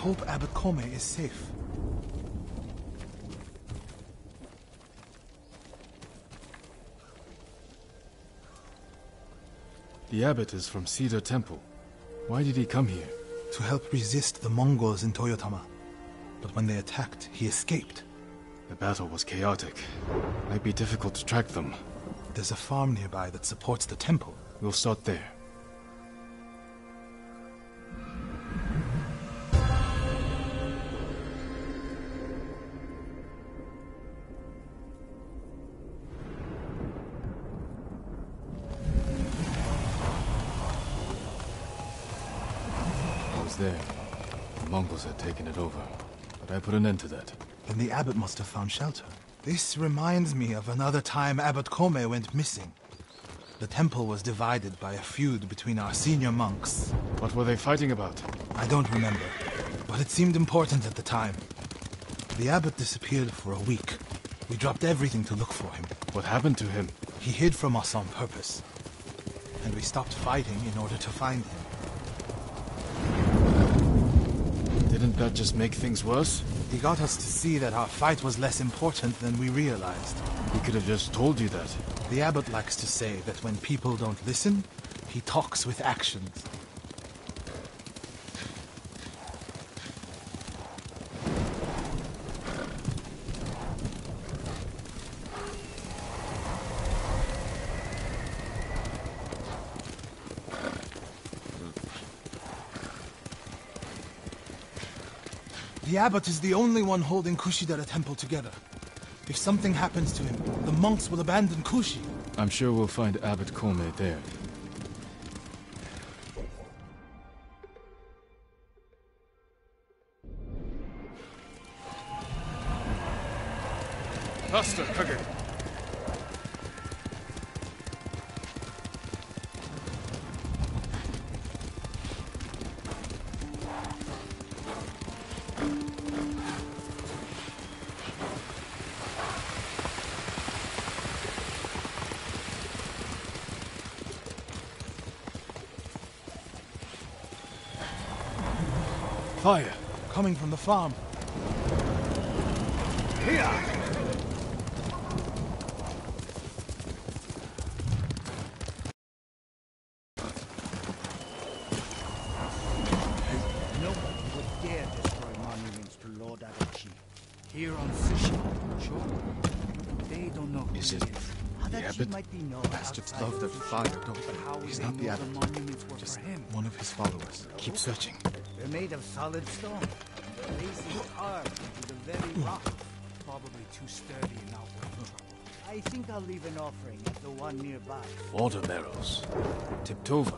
hope Abbot Kome is safe. The abbot is from Cedar Temple. Why did he come here? To help resist the Mongols in Toyotama. But when they attacked, he escaped. The battle was chaotic. Might be difficult to track them. There's a farm nearby that supports the temple. We'll start there. Mongols had taken it over. But I put an end to that. Then the abbot must have found shelter. This reminds me of another time Abbot Kome went missing. The temple was divided by a feud between our senior monks. What were they fighting about? I don't remember, but it seemed important at the time. The abbot disappeared for a week. We dropped everything to look for him. What happened to him? He hid from us on purpose. And we stopped fighting in order to find him. That just make things worse? He got us to see that our fight was less important than we realized. He could have just told you that. The abbot likes to say that when people don't listen, he talks with actions. The abbot is the only one holding Kushidera Temple together. If something happens to him, the monks will abandon Kushi. I'm sure we'll find Abbot Kome there. Fire! Coming from the farm. No one would dare destroy monuments to Lord Adachi. Here on Tsushima, sure. They don't know Is it the abbot? might be known Bastards love their fire, don't they? He's not the know abbot. the monuments were Just him? one of his followers. Keep searching. They're made of solid stone. Their bases carved into the very rock. Probably too sturdy and not worth trouble. I think I'll leave an offering at the one nearby. Water barrels. Tipped over.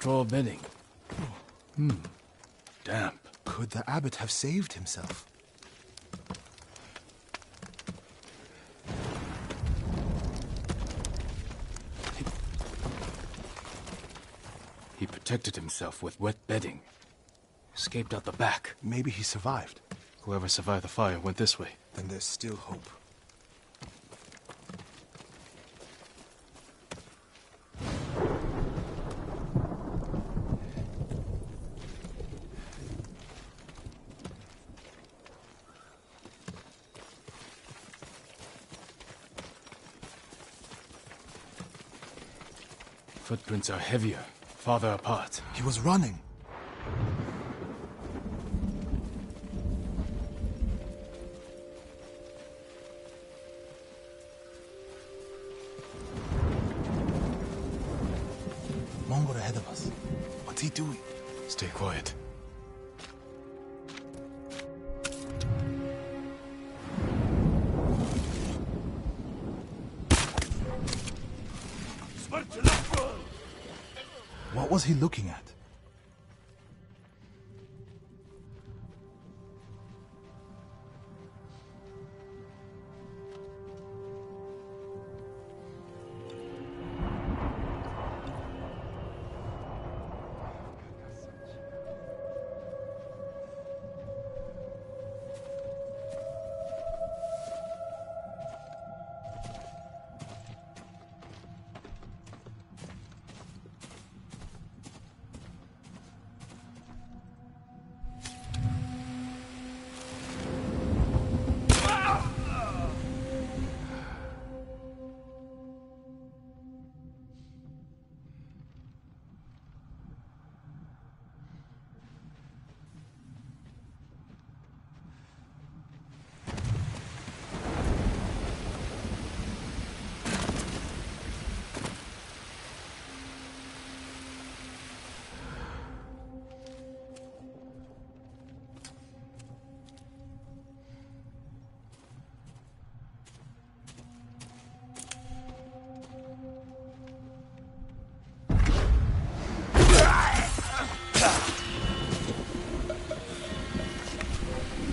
Straw bedding. Hmm. Damp. Could the abbot have saved himself? He protected himself with wet bedding. Escaped out the back. Maybe he survived. Whoever survived the fire went this way. Then there's still hope. Footprints are heavier, farther apart. He was running. What was he looking at?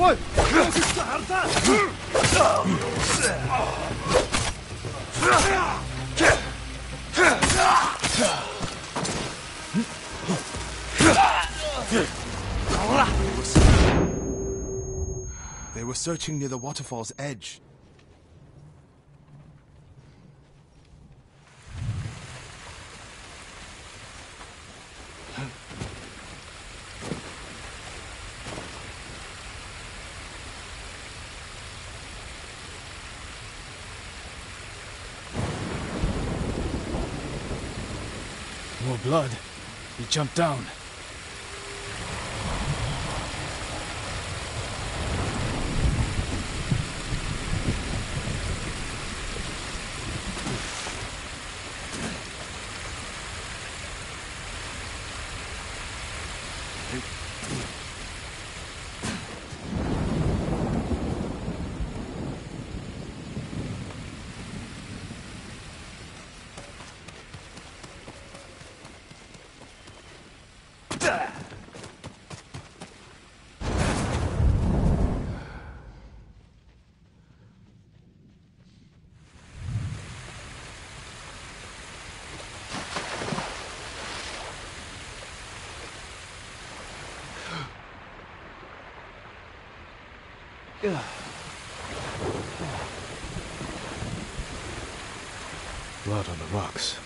They were searching near the waterfall's edge. More blood. He jumped down. Blood on the rocks.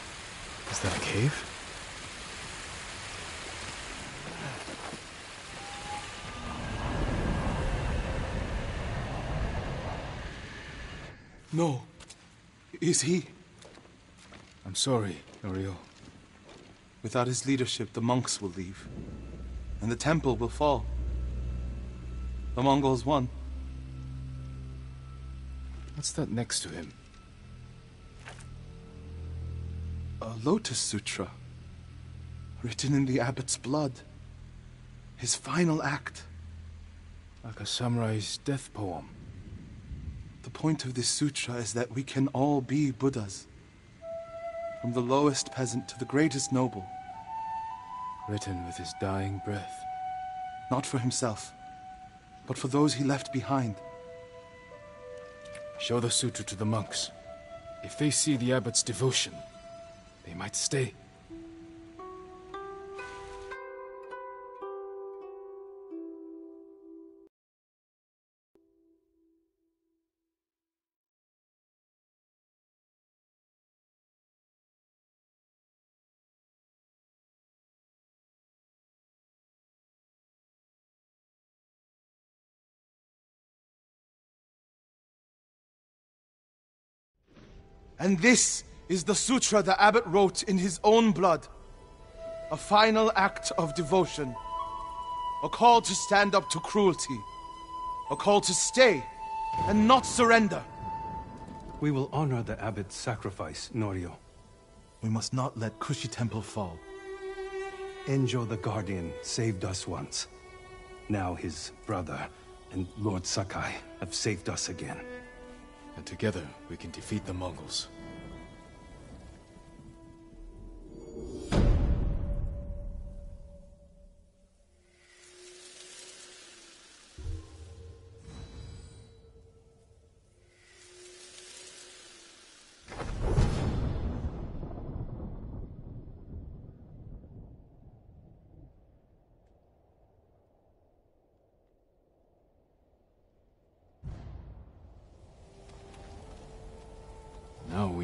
Is that a cave? No. Is he? I'm sorry, Ariel. Without his leadership, the monks will leave. And the temple will fall. The Mongols won. What's that next to him? A Lotus Sutra. Written in the abbot's blood. His final act. Like a samurai's death poem. The point of this sutra is that we can all be Buddhas. From the lowest peasant to the greatest noble. Written with his dying breath. Not for himself, but for those he left behind. Show the sutra to the monks. If they see the abbot's devotion, they might stay. And this is the sutra the abbot wrote in his own blood. A final act of devotion. A call to stand up to cruelty. A call to stay and not surrender. We will honor the abbot's sacrifice, Norio. We must not let Kushi Temple fall. Enjo the Guardian saved us once. Now his brother and Lord Sakai have saved us again. And together, we can defeat the Mongols.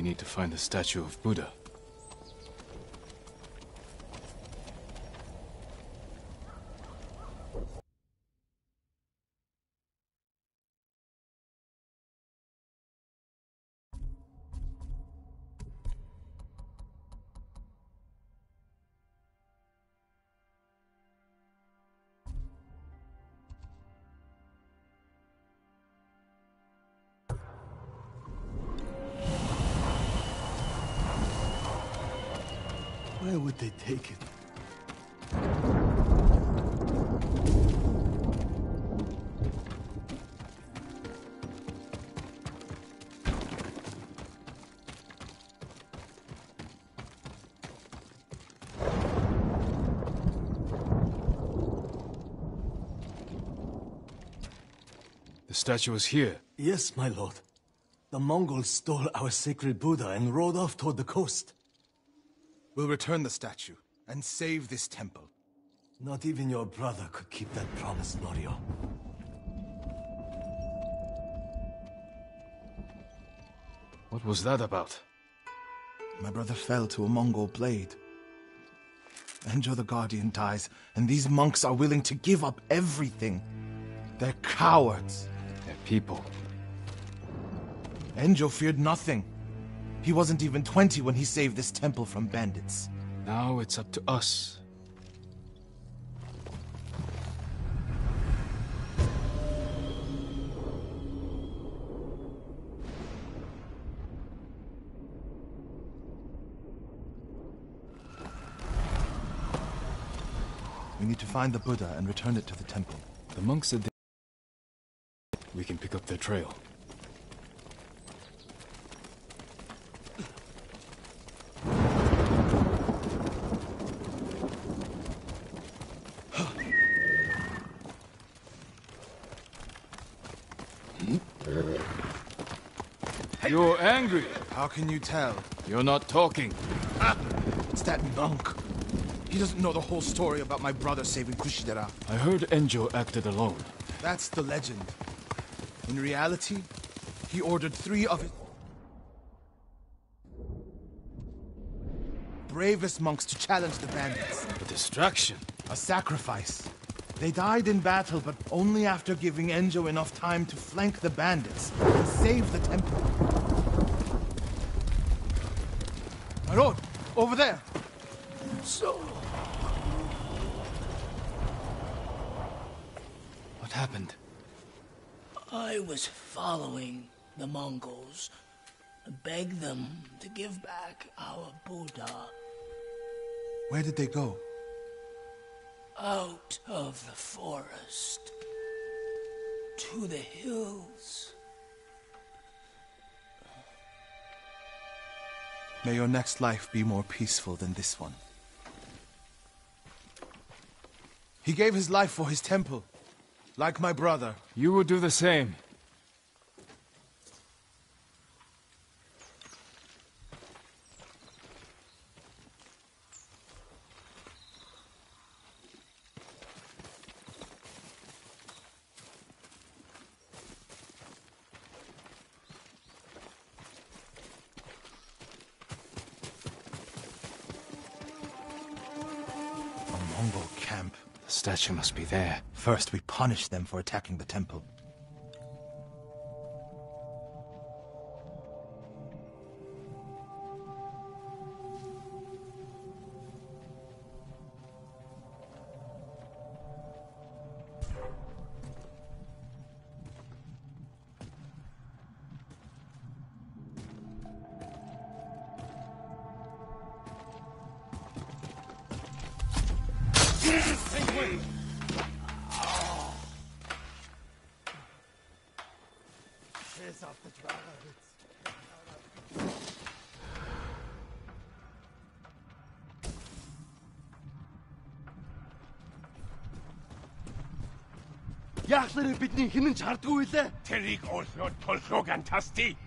We need to find the statue of Buddha. Where would they take it? The statue is here. Yes, my lord. The Mongols stole our sacred Buddha and rode off toward the coast. We'll return the statue and save this temple. Not even your brother could keep that promise, Norio. What was that about? My brother fell to a Mongol blade. Enjo the Guardian dies, and these monks are willing to give up everything. They're cowards. They're people. Enjo feared nothing. He wasn't even 20 when he saved this temple from bandits. Now it's up to us. We need to find the Buddha and return it to the temple. The monks said they... we can pick up their trail. You're angry. How can you tell? You're not talking. Ah, it's that monk. He doesn't know the whole story about my brother saving Kushidera. I heard Enjo acted alone. That's the legend. In reality, he ordered three of his bravest monks to challenge the bandits. A distraction. A sacrifice. They died in battle, but only after giving Enjo enough time to flank the bandits and save the temple. My lord, over there. So, What happened? I was following the Mongols, begged them to give back our Buddha Where did they go? out of the forest to the hills. May your next life be more peaceful than this one. He gave his life for his temple, like my brother. You will do the same. A Mongol camp. The statue must be there. First, we punish them for attacking the temple. Яахлаар бидний хинэн ч хардггүй лээ. Тэрийг өөрсдөө толгойг антасти.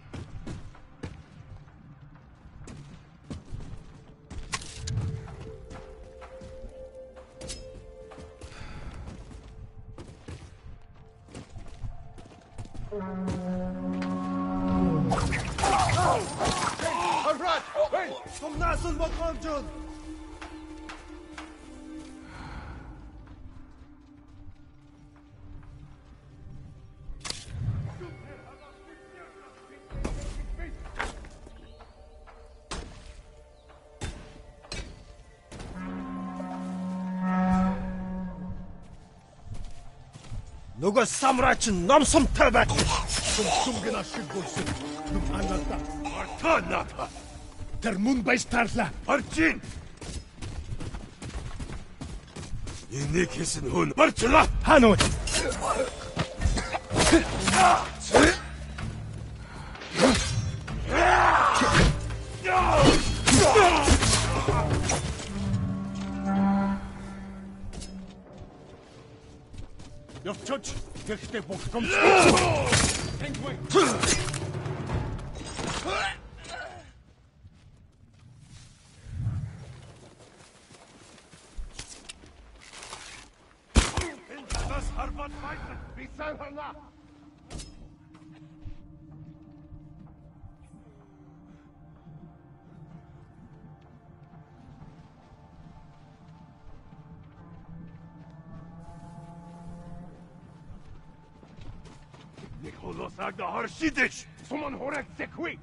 Нөгөө самурай чинь номсомтой бай. Сүмгэн ашиг болсон. Нуфаната. Ортоната. Тэр мун байстарла. Орчин. Энийг хийсэн хүн. Орчлаа. Хаа нү. Явчаач тэгтээ бүх юм. Тэнгүү. Harşidiş. Suman horek sekwi.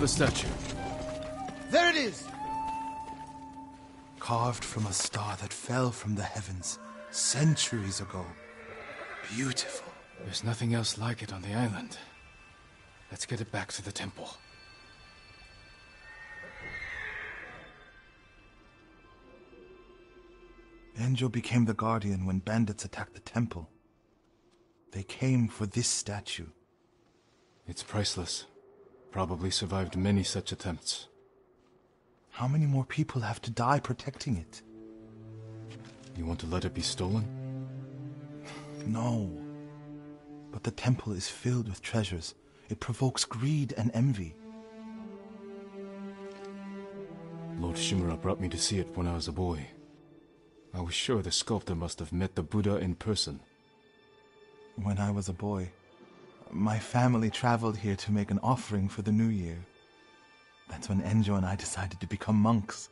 Look the statue. There it is! Carved from a star that fell from the heavens centuries ago. Beautiful. There's nothing else like it on the island. Let's get it back to the temple. Enjo became the guardian when bandits attacked the temple. They came for this statue. It's priceless. Probably survived many such attempts. How many more people have to die protecting it? You want to let it be stolen? No. But the temple is filled with treasures. It provokes greed and envy. Lord Shimura brought me to see it when I was a boy. I was sure the sculptor must have met the Buddha in person. When I was a boy, my family traveled here to make an offering for the new year. That's when Enjo and I decided to become monks.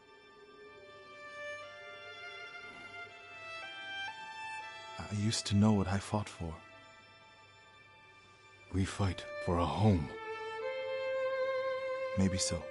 I used to know what I fought for. We fight for a home. Maybe so.